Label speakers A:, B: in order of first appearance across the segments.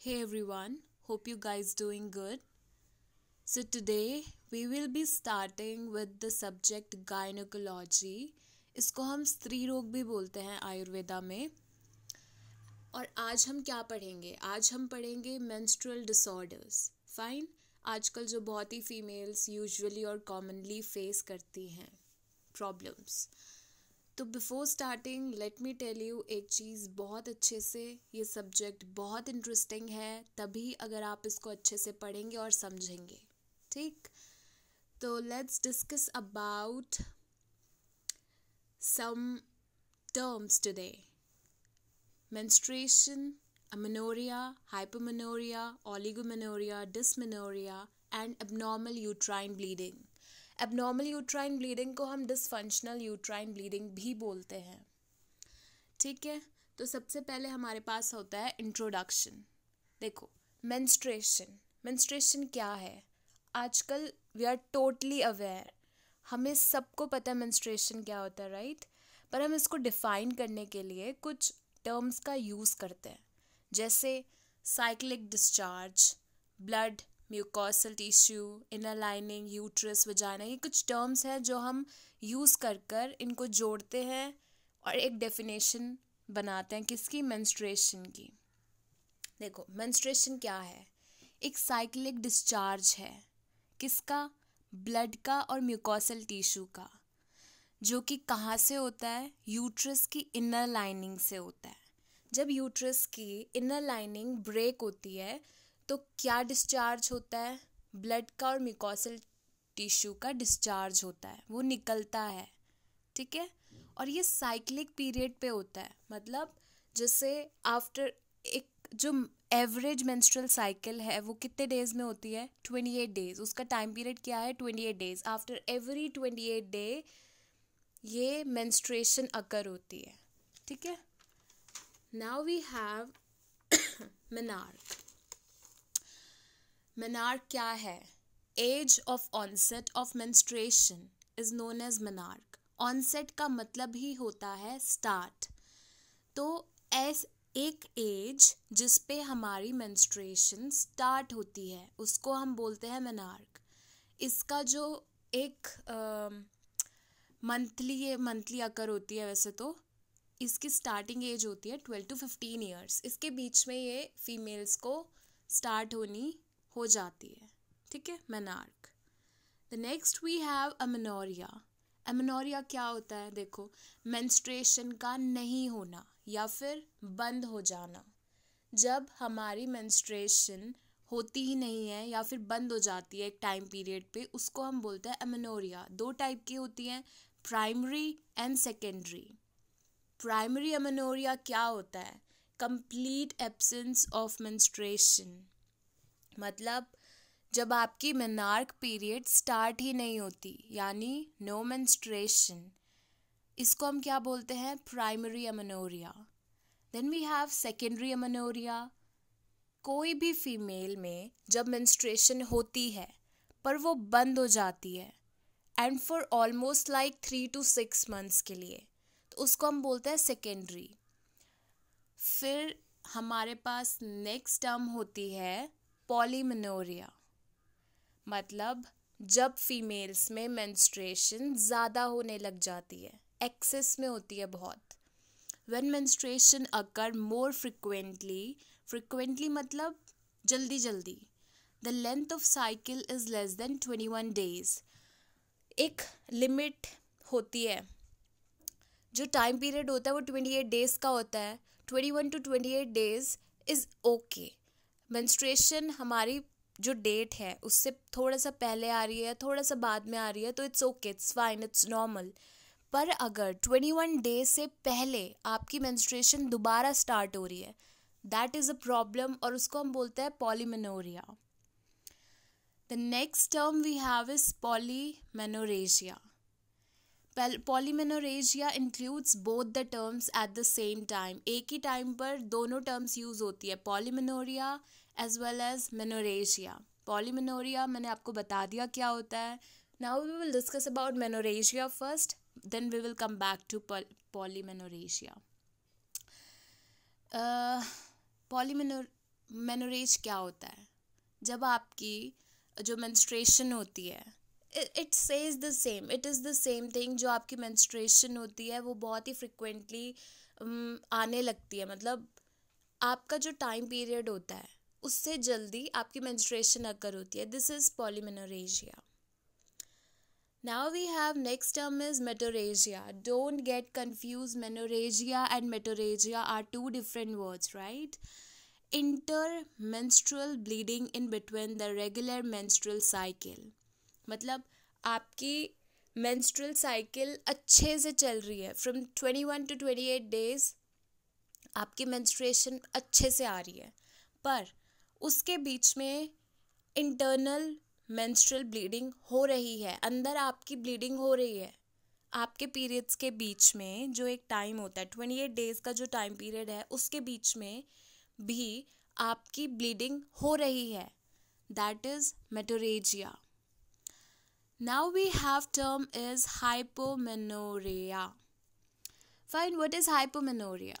A: Hey everyone, hope you guys doing good. So today we will be starting with the subject gynecology. इसको हम स्त्री रोग भी बोलते हैं आयुर्वेदा में। और आज हम क्या पढ़ेंगे? आज हम पढ़ेंगे मैंस्ट्रल डिसऑर्डर्स फाइन आजकल जो बहुत ही फीमेल्स यूजुअली और कॉमनली फेस करती हैं प्रॉब्लम्स तो before starting let me tell you एक चीज़ बहुत अच्छे से ये सब्जेक्ट बहुत इंटरेस्टिंग है, तभी अगर आप इसको अच्छे से पढ़ेंगे और समझेंगे, ठीक? तो let's discuss about some terms today menstruation, amenorrhea hypomenorrhea oligomenorrhea, dysmenorrhea, and abnormal uterine bleeding. Abnormal uterine bleeding को हम डिसफंक्शनल यूट्राइन ब्लीडिंग भी बोलते हैं। ठीक है? तो सबसे पहले हमारे पास होता है इंट्रोडक्शन देखो मेंस्ट्रेशन मेंस्ट्रेशन क्या है? आजकल वी आर टोटली अवेयर हमें सबको पता है मेंस्ट्रेशन क्या होता है राइट पर हम इसको डिफ़ाइन करने के लिए कुछ टर्म्स का यूज़ करते हैं। जैसे cyclic discharge blood mucosal tissue inner lining uterus vagina ये कुछ टर्म्स हैं जो हम यूज़ कर कर इनको जोड़ते हैं और एक डेफिनेशन बनाते हैं किसकी? मेंस्ट्रेशन की। देखो मेंस्ट्रेशन क्या है? एक साइक्लिक डिस्चार्ज है किसका? ब्लड का और म्यूकोसल टिश्यू का, जो कि कहाँ से होता है? यूट्रस की इनर लाइनिंग से होता है। जब यूट्रस की इनर लाइनिंग ब्रेक होती है तो क्या डिस्चार्ज होता है? ब्लड का और मिकोसल टिश्यू का डिस्चार्ज होता है। वो निकलता है। ठीक है? और ये साइक्लिक पीरियड पे होता है। मतलब जैसे आफ्टर एक जो एवरेज मेंस्ट्रुअल साइकिल है, वो कितने डेज़ में होती है? ट्वेंटी एट डेज़ उसका टाइम पीरियड क्या है? Twenty eight days after every twenty eight day ये मेंस्ट्रुएशन अकर होती है। ठीक है? Now we have menarche menarche क्या है age of onset of menstruation is known as menarche onset का मतलब ही होता है स्टार्ट तो एस एक एज जिस पे हमारी मेंस्ट्रेशन स्टार्ट होती है उसको हम बोलते हैं मेनार्क इसका जो एक मंथली ये मंथली अकर होती है वैसे तो इसकी स्टार्टिंग एज होती है ट्वेल्व टू फिफ्टीन ईयर्स इसके बीच में ये फीमेल्स को स्टार्ट होनी हो जाती है। ठीक है? Menarche the next we have amenorrhea amenorrhea क्या होता है? देखो मेंस्ट्रेशन का नहीं होना या फिर बंद हो जाना। जब हमारी मेंस्ट्रेशन होती ही नहीं है या फिर बंद हो जाती है एक टाइम पीरियड पे, उसको हम बोलते हैं अमनोरिया दो टाइप की होती हैं primary and secondary primary amenorrhea क्या होता है? कंप्लीट एब्सेंस ऑफ़ मेंस्ट्रेशन मतलब जब आपकी मेनार्क पीरियड स्टार्ट ही नहीं होती, यानी नो मेंस्ट्रेशन इसको हम क्या बोलते हैं? Primary amenorrhea then we have secondary amenorrhea कोई भी फीमेल में जब मेंस्ट्रेशन होती है, पर वो बंद हो जाती है and for almost like three to six months के लिए तो उसको हम बोलते हैं सेकेंडरी फिर हमारे पास नेक्स्ट टर्म होती है पॉलीमनोरिया। मतलब जब फीमेल्स में मेंस्ट्रेशन ज़्यादा होने लग जाती है एक्सेस में होती है बहुत। When menstruation occur more frequently frequently मतलब जल्दी जल्दी। The length of cycle is less than twenty one days एक लिमिट होती है। जो टाइम पीरियड होता है वो ट्वेंटी एट डेज़ का होता है। Twenty one to twenty eight days is okay menstruation हमारी जो डेट है, उससे थोड़ा सा पहले आ रही है थोड़ा सा बाद में आ रही है तो it's okay it's fine it's normal पर अगर ट्वेंटी वन डे से पहले आपकी मेंस्ट्रुएशन दोबारा स्टार्ट हो रही है दैट इज़ अ प्रॉब्लम और उसको हम बोलते हैं polymenorrhoea the next term we have is polymenorrhagia polymenorrhagia includes both the terms at the same time एक ही टाइम पर दोनों टर्म्स यूज़ होती है polymenorrhoea as well as menorrhagia polymenorrhoea मैंने आपको बता दिया क्या होता है। Now we will discuss about menorrhagia first then we will come back to polymenorrhagia पॉलीमेनो मेनोरेज क्या होता है? जब आपकी जो menstruation होती है it say is the same it is the same thing जो आपकी मेंस्ट्रुएशन होती है, वो बहुत ही फ्रिक्वेंटली um, आने लगती है। मतलब आपका जो टाइम पीरियड होता है, उससे जल्दी आपकी मैंस्ट्रेशन अक्कर होती है। This is polymenorrhagia now we have next term is metrorrhagia don't get confuse menorrhagia and metrorrhagia are two different words right inter menstrual bleeding in between the regular menstrual cycle मतलब आपकी menstrual cycle अच्छे से चल रही है। From twenty one to twenty eight days आपकी menstruation अच्छे से आ रही है। पर उसके बीच में इंटरनल मेंस्ट्रुअल ब्लीडिंग हो रही है। अंदर आपकी ब्लीडिंग हो रही है। आपके पीरियड्स के बीच में जो एक टाइम होता है ट्वेंटी एट डेज़ का जो टाइम पीरियड है, उसके बीच में भी आपकी ब्लीडिंग हो रही है। That is metrorrhagia now we have term is hypomenorrhoea fine what is hypomenorrhoea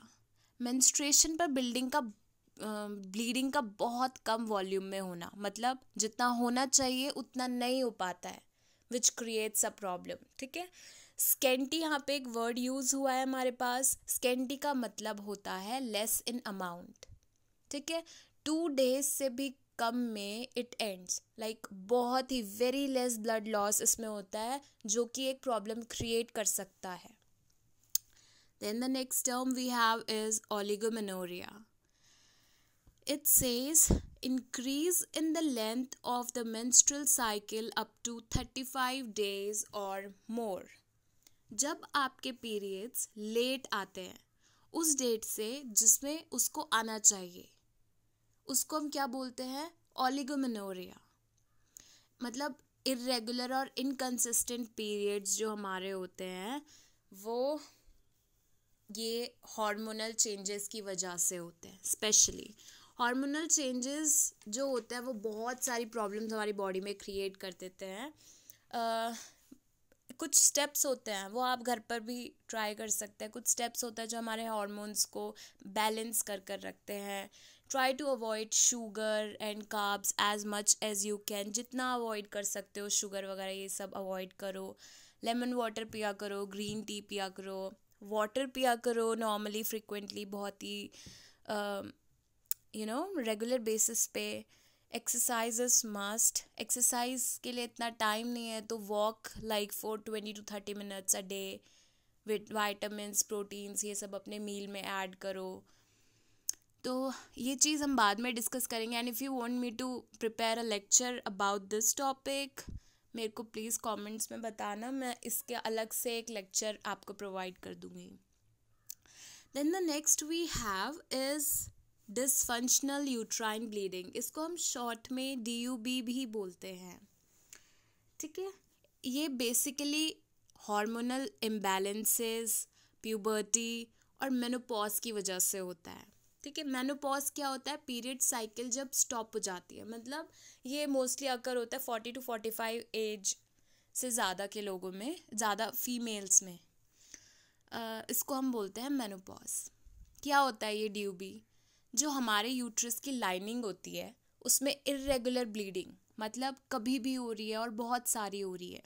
A: menstruation पर बिल्डिंग का ब्लीडिंग का बहुत कम वॉल्यूम में होना। मतलब जितना होना चाहिए, उतना नहीं हो पाता है विच क्रिएट्स अ प्रॉब्लम ठीक है? स्केंटी यहाँ पे एक वर्ड यूज़ हुआ है हमारे पास। स्केंटी का मतलब होता है लेस इन अमाउंट ठीक है? टू डेज़ से भी कम में इट एंड्स लाइक बहुत ही वेरी लेस ब्लड लॉस इसमें होता है, जो कि एक प्रॉब्लम क्रिएट कर सकता है. Then the next term we have is oligomenorrhoea it says, increase in the length of the menstrual cycle up to 35 days or more. जब आपके पीरियड्स लेट आते हैं, उस डेट से जिसमें उसको आना चाहिए उसको हम क्या बोलते हैं? ओलिगोमिनोरिया मतलब इरेगुलर और इनकन्सिस्टेंट पीरियड्स जो हमारे होते हैं, वो ये हार्मोनल चेंजेस की वजह से होते हैं स्पेशली हार्मोनल चेंजेस जो होते हैं, वो बहुत सारी प्रॉब्लम्स हमारी बॉडी में क्रिएट कर देते हैं। कुछ स्टेप्स होते हैं, वो आप घर पर भी ट्राई कर सकते हैं। कुछ स्टेप्स होते हैं जो हमारे हार्मोन्स को बैलेंस कर कर रखते हैं। Try to avoid sugar and carbs as much as you can जितना अवॉइड कर सकते हो शुगर वगैरह ये सब अवॉइड करो। लेमन वाटर पिया करो ग्रीन टी पिया करो। वाटर पिया करो नॉर्मली फ्रिक्वेंटली बहुत ही यू नो रेगुलर बेसिस पे। एक्सरसाइज मस्ट एक्सरसाइज के लिए इतना टाइम नहीं है तो walk like for twenty to thirty minutes a day with vitamins proteins ये सब अपने मील में ऐड करो। तो ये चीज़ हम बाद में डिस्कस करेंगे। And if you want me to prepare a lecture about this topic मेरे को प्लीज़ कमेंट्स में बताना। मैं इसके अलग से एक लेक्चर आपको प्रोवाइड कर दूँगी। Then the next we have is dysfunctional uterine bleeding इसको हम शॉर्ट में डी यू बी भी बोलते हैं। ठीक है? ये बेसिकली हार्मोनल इम्बैलेंसेस प्यूबर्टी और मेनोपॉज की वजह से होता है। ठीक है? मेनोपॉज क्या होता है? पीरियड साइकिल जब स्टॉप हो जाती है। मतलब ये मोस्टली अकर होता है forty two forty five age से ज़्यादा के लोगों में ज़्यादा फीमेल्स में। आ, इसको हम बोलते हैं मेनोपॉज क्या होता है ये ड्यूबी जो हमारे यूट्रस की लाइनिंग होती है, उसमें इरेगुलर ब्लीडिंग मतलब कभी भी हो रही है और बहुत सारी हो रही है।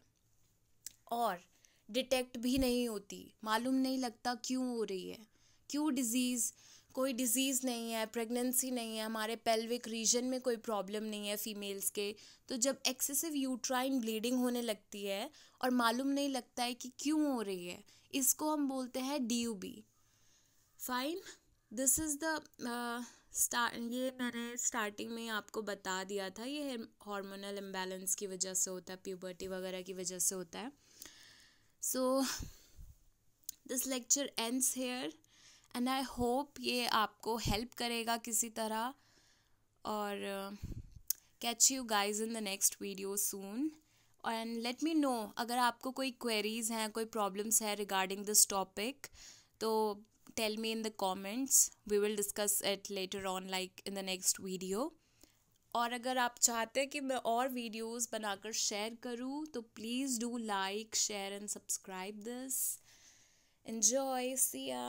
A: और डिटेक्ट भी नहीं होती, मालूम नहीं लगता क्यों हो रही है। क्यों डिज़ीज़ कोई डिज़ीज़ नहीं है प्रेगनेंसी नहीं है, हमारे पेल्विक रीजन में कोई प्रॉब्लम नहीं है फीमेल्स के। तो जब एक्सेसिव यूट्राइन ब्लीडिंग होने लगती है और मालूम नहीं लगता है कि क्यों हो रही है, इसको हम बोलते हैं D U B fine this is the ये मैंने स्टार्टिंग में आपको बता दिया था, ये हार्मोनल इम्बैलेंस की वजह से होता है प्यूबर्टी वगैरह की वजह से होता है। So this lecture ends here and I hope ये आपको हेल्प करेगा किसी तरह, और catch you guys in the next video soon and let me know अगर आपको कोई क्वेरीज़ हैं, कोई प्रॉब्लम्स है रिगार्डिंग दिस टॉपिक तो tell me in the comments we will discuss it later on like in the next video और अगर आप चाहते हैं कि मैं और वीडियोस बनाकर शेयर करूँ तो please do like share and subscribe this enjoy see ya